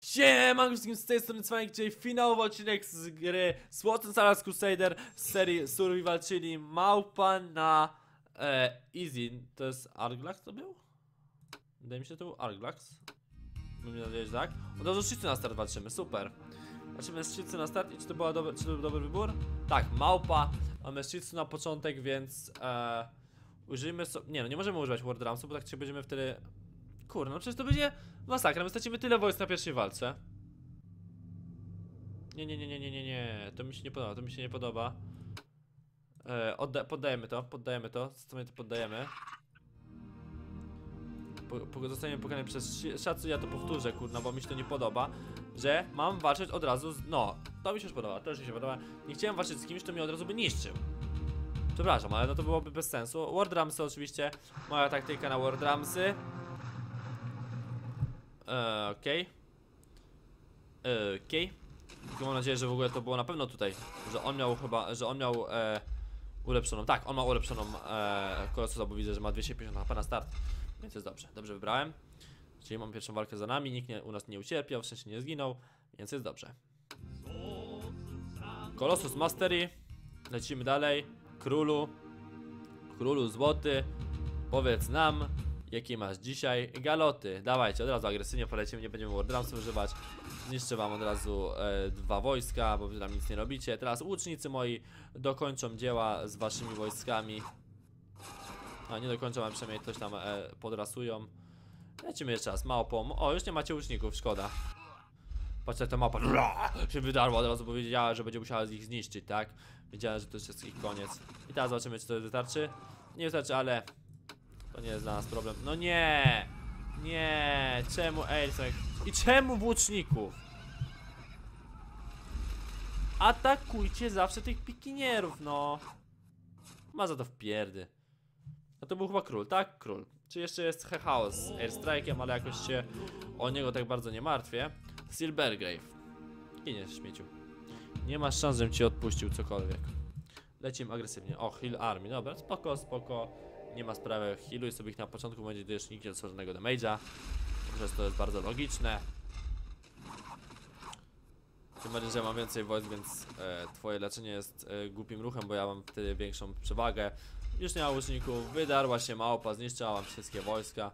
Siemanko wszystkim z tej strony Cwanek, dzisiaj finałowy odcinek z gry Słoten Salas Crusader z serii Survival, czyli małpa na e, Easy. To jest Arglax to był? Wydaje mi się, to był Arglax. Mam nadzieję, że tak. Od razu szczycy na start walczymy, super. Walczymy z szczycy na start i czy to, była czy to był dobry wybór? Tak, małpa. Mamy szczycy na początek, więc e, użyjmy sobie... Nie no, nie możemy używać Word Ramsu, bo tak się będziemy wtedy... Kurde, no przecież to będzie masakra, my stracimy tyle wojsk na pierwszej walce. Nie, nie, nie, nie, nie, nie, nie, to mi się nie podoba, to mi się nie podoba. E, odda poddajemy to, poddajemy to, co my to poddajemy. Po, po, zostaniemy pokonani przez szacu, ja to powtórzę, kurna, bo mi się to nie podoba, że mam walczyć od razu z... No, to mi się już podoba, to już mi się podoba. Nie chciałem walczyć z kimś, kto mnie od razu by niszczył. Przepraszam, ale no to byłoby bez sensu. Ward Ramsy oczywiście, moja taktyka na Ward Ramsy. Eee, okej. Eee, Okej. Tylko mam nadzieję, że w ogóle to było na pewno tutaj. Że on miał chyba, że on miał e, ulepszoną. Tak, on ma ulepszoną e, kolosusa, bo widzę, że ma 250 HP na start. Więc jest dobrze, dobrze wybrałem. Czyli mam pierwszą walkę za nami, nikt nie, u nas nie ucierpiał, w sensie nie zginął, więc jest dobrze. Kolosus Mastery. Lecimy dalej. Królu. Królu złoty. Powiedz nam, jakie masz dzisiaj galoty. Dawajcie, od razu agresywnie polecimy, nie będziemy Wardramsów używać. Zniszczę wam od razu e, dwa wojska, bo wy tam nic nie robicie. Teraz łucznicy moi dokończą dzieła z waszymi wojskami. A nie dokończą, ale przynajmniej coś tam e, podrasują. Lecimy jeszcze raz, małpą. O, już nie macie łuczników, szkoda. Patrzcie, ta mapa się wydarła od razu, bo wiedziała, że będzie musiała ich zniszczyć, tak? Wiedziała, że to jest ich koniec. I teraz zobaczymy, czy to wystarczy. Nie wystarczy, ale to nie jest dla nas problem. No nie! Nie! Czemu Airstrike? I czemu włóczników? Atakujcie zawsze tych pikinierów, no! Ma za to w pierdy. No to był chyba król, tak? Król. Czy jeszcze jest Chaos z Airstrike'em, ale jakoś się o niego tak bardzo nie martwię. Silvergrave. Giniesz, śmieciu. Nie masz szans, żebym ci odpuścił cokolwiek. Lecimy agresywnie. O, heal army. Dobra, spoko, spoko. Nie ma sprawy. Healuj sobie ich na początku, będzie już nikt nie żadnego damage'a. Przez to jest bardzo logiczne. Tym bardziej, że mam więcej wojsk, więc e, twoje leczenie jest e, głupim ruchem, bo ja mam wtedy większą przewagę. Już nie ma łuczników, wydarła się małpa, zniszczyła wam wszystkie wojska.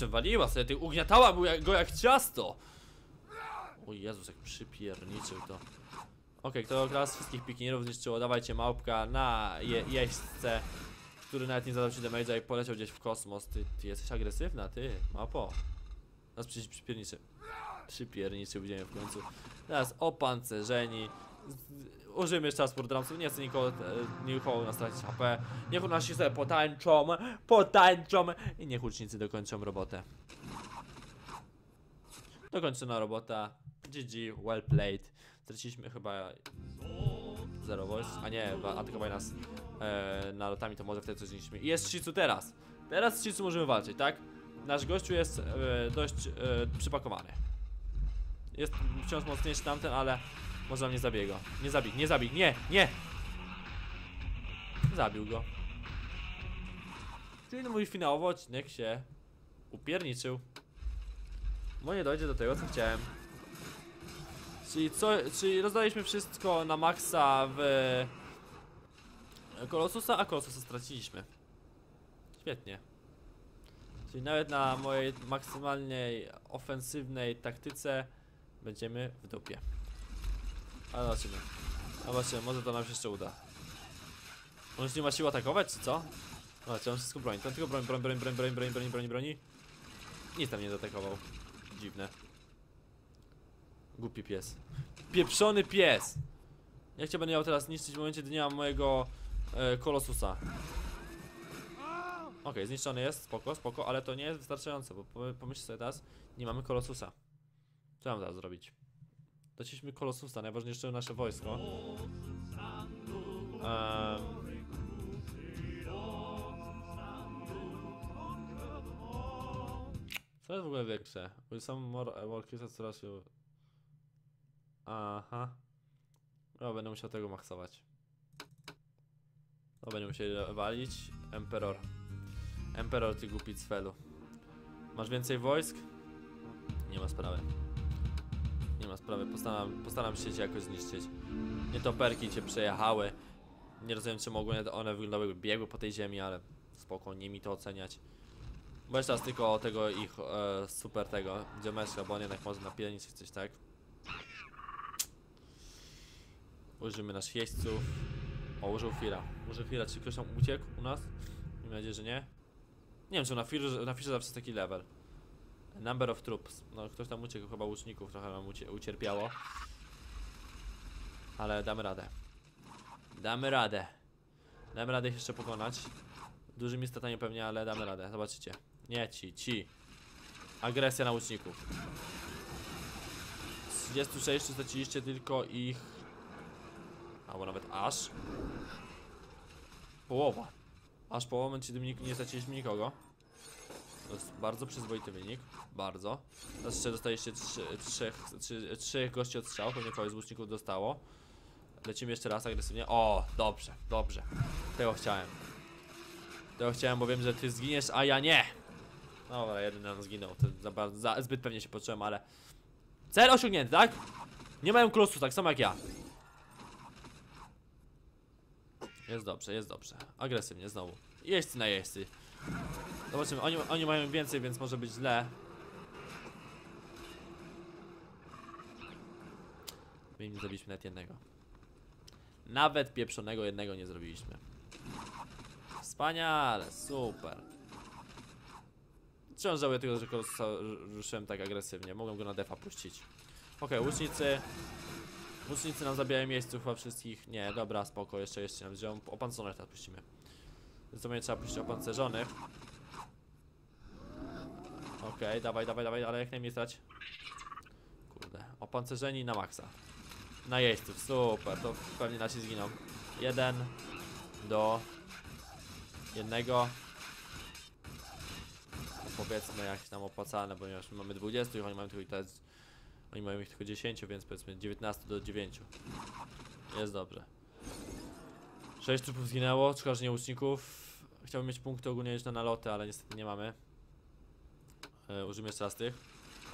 To waliła sobie, ty ugniatała go jak ciasto. O Jezus, jak przypierniczył to. Okej, kto teraz wszystkich pikinierów zniszczyło, dawajcie małpka na je jeźdźce, który nawet nie zadał ci damage'a i poleciał gdzieś w kosmos. Ty, ty jesteś agresywna, ty, małpo. Nas przecież przypierniczy. Przypierniczył ziemię w końcu. Teraz opancerzeni. Użyjmy jeszcze raz Wardramsów, nie chcę nikogo, e, nikogo nas tracić HP. Niech u nas się sobie potańczą, potańczą i niech ucznicy dokończą robotę. Dokończona robota. GG, well played. Straciliśmy chyba zero voice, a nie, atakowali nas e, nalotami, to może wtedy coś zniszczymy. I jest Shizu teraz. Teraz z Shizu możemy walczyć, tak? Nasz gościu jest e, dość e, przypakowany. Jest wciąż mocniejszy tamten, ale może mnie zabiega. Nie zabij, nie zabij, nie, nie! Zabił go. Czyli mój finałowy odcinek się upierniczył. Bo nie dojdzie do tego, co chciałem. Czyli co, czyli rozdaliśmy wszystko na maksa w Kolosusa, a Kolosusa straciliśmy. Świetnie. Czyli nawet na mojej maksymalnej ofensywnej taktyce będziemy w dupie. Ale zobaczymy. Zobaczymy, może to nam się jeszcze uda. On już nie ma siły atakować, czy co? Zobaczcie, on wszystko broni. Ten tylko broń, broń, broń, broń, broń, broń, broń, broń, broni. Nic tam nie zaatakował. Dziwne. Głupi pies. Pieprzony pies! Jak cię będę miał teraz niszczyć w momencie dnia mojego e, kolosusa? Okej, zniszczony jest, spoko, spoko, ale to nie jest wystarczające, bo po- pomyśl sobie teraz, nie mamy kolosusa. Co mam teraz zrobić? Traciliśmy kolosusa, najważniejsze nasze wojsko. Ehm, Co jest w ogóle większe? Will some more workers coraz się... Aha. No, będę musiał tego maksować. No, będę musiał walić. Emperor. Emperor, ty głupi cfelu. Masz więcej wojsk? Nie ma sprawy. ma sprawy, postaram, postaram się cię jakoś zniszczyć. Nietoperki cię przejechały. Nie rozumiem czemu ogólnie one wyglądały biegły po tej ziemi, ale spoko, nie mi to oceniać. Bo jeszcze raz tylko tego ich e, super tego dziomeczka, bo on jednak może napierniczyć coś tak. Użyjmy naszych jeźdźców. O, użył Fira. Użył Fira, czy ktoś tam uciekł u nas? Mam nadzieję, że nie. Nie wiem, czy na Firze, na Firze zawsze jest taki level. Number of troops. No, ktoś tam uciekł, chyba łuczników trochę nam ucie ucierpiało. Ale damy radę. Damy radę. Damy radę ich jeszcze pokonać. Dużymi statami pewnie, ale damy radę. Zobaczycie. Nie ci, ci. Agresja na łuczników. Z 36 straciliście tylko ich... Albo nawet aż. Połowa. Aż czyli Dominik nie straciliśmy nikogo. To jest bardzo przyzwoity wynik. Bardzo. Teraz jeszcze dostaliście trzech gości od strzał, pewnie kogoś z łuczników dostało. Lecimy jeszcze raz agresywnie. O, dobrze, dobrze. Tego chciałem. Tego chciałem, bo wiem, że ty zginiesz, a ja nie. Dobra, jeden nam zginął. To za, bardzo- za, zbyt pewnie się poczułem, ale... Cel osiągnięty, tak? Nie mają klosu, tak samo jak ja. Jest dobrze, jest dobrze. Agresywnie znowu. Jeźdźcy na jeźdźcy. Zobaczymy, oni, oni mają więcej, więc może być źle. My nie zrobiliśmy nawet jednego. Nawet pieprzonego jednego nie zrobiliśmy. Wspaniale, super. Wciąż żałuję tego, że ruszyłem tak agresywnie. Mogłem go na defa puścić. Okej, łucznicy. Łucznicy nam zabijają miejsców chyba wszystkich. Nie, dobra, spoko, jeszcze jeszcze nam wziął. Opancerzonych teraz puścimy. Zdecydowanie trzeba puścić opancerzonych. Okej, dawaj, dawaj, dawaj, ale jak najmniej stać. Kurde, opancerzeni na maksa. Na jeźdźców, super, to pewnie nasi zginą. Jeden do jednego. Powiedzmy jak tam opłacalne, ponieważ my mamy 20 i oni mają tylko teraz, oni mają ich tylko 10, więc powiedzmy 19 do 9. Jest dobrze. 6 trupów zginęło, szkoda, że nie łuczników. Chciałbym mieć punkty ogólnie na naloty, ale niestety nie mamy. E, użyjmy jeszcze raz tych.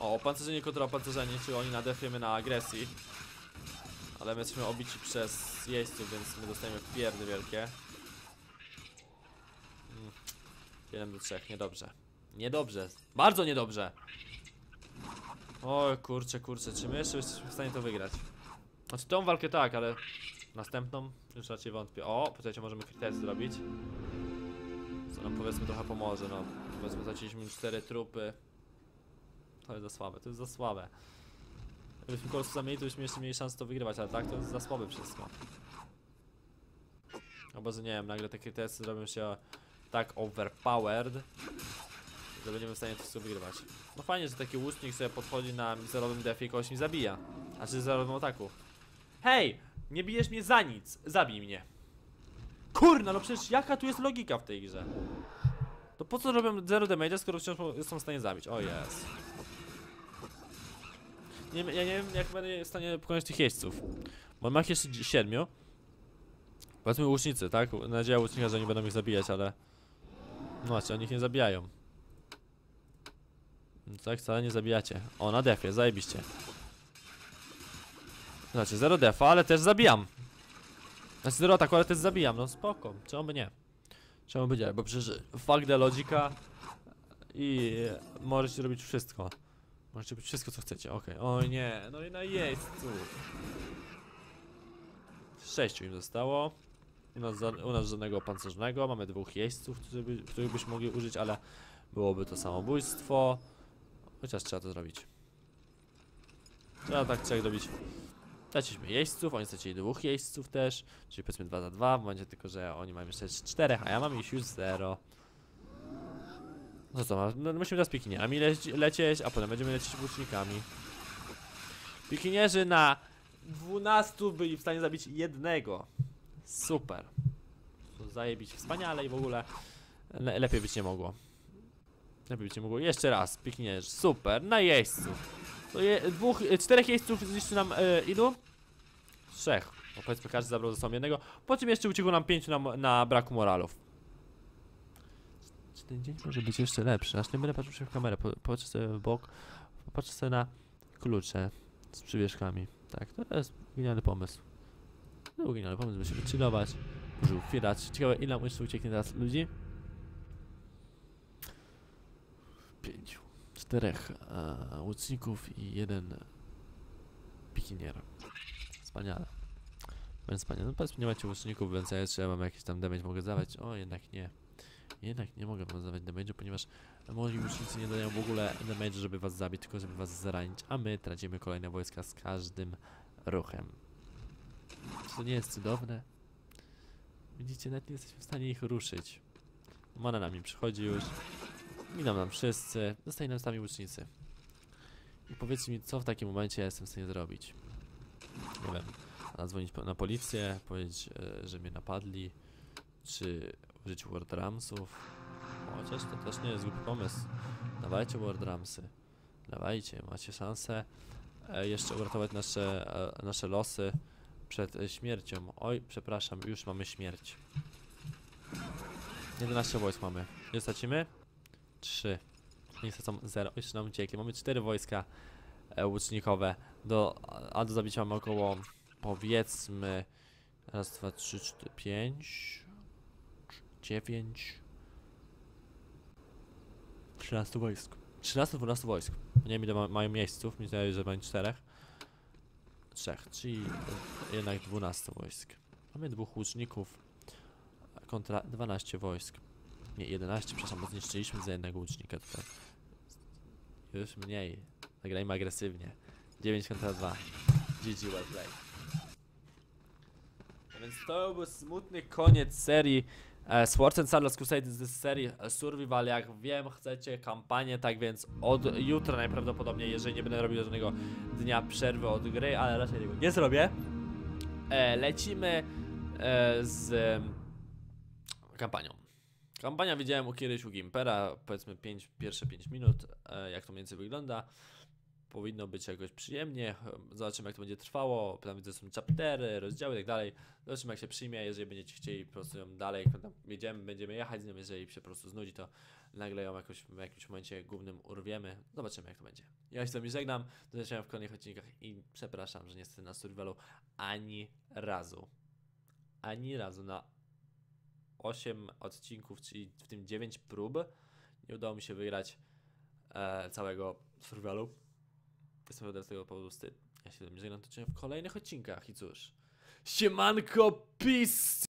O, opancerzenie kontra opancerzenie, czyli oni nadefujemy na agresji. Ale my jesteśmy obici przez jeźdźców, więc my dostajemy pierdy wielkie. Mm. 1 do 3, niedobrze. Niedobrze, bardzo niedobrze. O kurczę, kurczę, czy my jeszcze jesteśmy w stanie to wygrać? Znaczy tą walkę tak, ale następną już raczej wątpię. O, poczekajcie, możemy kryterium zrobić. Co nam powiedzmy trochę pomoże, no. Powiedzmy, traciliśmy 4 trupy. To jest za słabe, to jest za słabe. Gdybyśmy kolosy zamieli, to byśmy jeszcze mieli szansę to wygrywać, ale tak to jest za słabe wszystko. Albo nie wiem, nagle te krytersy zrobią się tak overpowered, że będziemy w stanie to wszystko wygrywać. No fajnie, że taki łucznik sobie podchodzi na zerowym defie i kogoś mi zabija. A czy zerowym ataku. Hej! Nie bijesz mnie za nic! Zabij mnie! Kurna, no przecież jaka tu jest logika w tej grze? To po co robią zero damage, skoro wciąż są w stanie zabić? O jest. Nie, ja nie wiem, jak będę w stanie pokonać tych jeźdźców. Bo mam jeszcze dzi- siedmiu. Powiedzmy łucznicy, tak? Nadzieja łucznika, że nie będą ich zabijać, ale... No właśnie, oni ich nie zabijają. Tak, wcale nie zabijacie. O, na defie, zajebiście. Znaczy, zero defa, ale też zabijam. Znaczy, zero ataku, ale też zabijam. No spoko, czemu by nie? Czemu by nie? Bo przecież fakt de logika i możecie robić wszystko. Możecie robić wszystko, co chcecie, okej. O nie, no i na jeźdźcu. Sześciu im zostało. U nas, u nas żadnego pancerznego, mamy dwóch jeźdźców, którzy by, których byśmy mogli użyć, ale byłoby to samobójstwo. Chociaż trzeba to zrobić. Trzeba tak trzeba zrobić. Straciliśmy jeźdźców, oni stracili dwóch jeźdźców też, czyli powiedzmy 2 za 2, w momencie tylko, że oni mają jeszcze 4, a ja mam już 0. No co, ma- no, musimy teraz pikiniami leci, lecieć, a potem będziemy lecieć łucznikami. Pikinierzy na 12 byli w stanie zabić jednego. Super. Zajebić wspaniale i w ogóle le lepiej być nie mogło. Lepiej być nie mogło. Jeszcze raz, pikinierzy. Super, na jeźdźcu. To je, dwóch, e, czterech jeźdźców zniszczy nam e, ilu? Trzech. No powiedzmy każdy zabrał ze sobą jednego. Po czym jeszcze uciekło nam pięciu na, na braku moralów. Czy ten dzień może być jeszcze lepszy? Aż nie będę patrzył się w kamerę. Po, popatrzę sobie w bok. Popatrzę sobie na klucze. z przywieszkami. Tak, to jest genialny pomysł. To był genialny pomysł, by się wychillować, może uchwilać. Ciekawe, ile nam jeszcze ucieknie teraz ludzi? Pięciu. Czterech e, łuczników i jeden pikinier. Wspaniale. Więc wspaniale. No powiedzmy, nie macie łuczników, więc ja jeszcze mam jakiś tam damage mogę zdawać. O, jednak nie. Jednak nie mogę wam zdawać damage'u, ponieważ moi łucznicy nie dają w ogóle damage'u, żeby was zabić, tylko żeby was zranić, a my tracimy kolejne wojska z każdym ruchem. Czy to nie jest cudowne? Widzicie, nawet nie jesteśmy w stanie ich ruszyć. Mana nami przychodzi już. Miną nam wszyscy. Zostali nam sami łucznicy. I powiedzcie mi, co w takim momencie jestem w stanie zrobić. Nie wiem. Zadzwonić po- na policję, powiedzieć, e, że mnie napadli, czy użyć Word Ramsów. Chociaż to też nie jest głupi pomysł. Dawajcie Word Ramsy. Dawajcie, macie szansę e, jeszcze uratować nasze, e, nasze losy przed śmiercią. Oj, przepraszam, już mamy śmierć. 11 wojsk mamy. Ile stracimy? 3. Nie stracą 0. Jeszcze nam uciekli. Mamy 4 wojska e, łucznikowe. Do, a do zabicia mamy około powiedzmy raz, dwa, trzy, cztery, pięć, dziewięć, 13 wojsk. 13-12 wojsk. Nie wiem ile ma, mają miejsców, mi zdaje, że mają 4. 3, czyli jednak 12 wojsk. Mamy dwóch łuczników kontra 12 wojsk. Nie, 11, przepraszam, bo zniszczyliśmy za jednego łucznika tutaj. Już mniej. Zagrajmy agresywnie. 9 kontra 2. GG well play. No więc to był smutny koniec serii e, Swords and Sandals Crusade z serii Survival. Jak wiem, chcecie kampanię, tak więc od jutra najprawdopodobniej, jeżeli nie będę robił żadnego dnia przerwy od gry, ale raczej tego nie zrobię. E, lecimy e, z kampanią. Kampania widziałem u kiedyś u Gimpera, powiedzmy 5, pierwsze 5 minut, e, jak to mniej więcej wygląda. Powinno być jakoś przyjemnie, zobaczymy jak to będzie trwało, tam widzę są chaptery, rozdziały i tak dalej. Zobaczymy jak się przyjmie, jeżeli będziecie chcieli po prostu ją dalej, jedziemy, będziemy jechać z nią, jeżeli się po prostu znudzi, to nagle ją jakoś w jakimś momencie głównym urwiemy. Zobaczymy jak to będzie. Ja się z wami żegnam, do zobaczenia w kolejnych odcinkach i przepraszam, że niestety na survivalu ani razu, ani razu na 8 odcinków, czyli w tym 9 prób, nie udało mi się wygrać e, całego survivalu. Jestem od tego powodu wstyd. Ja się z żegnam, to w kolejnych odcinkach i cóż. Siemanko, peace!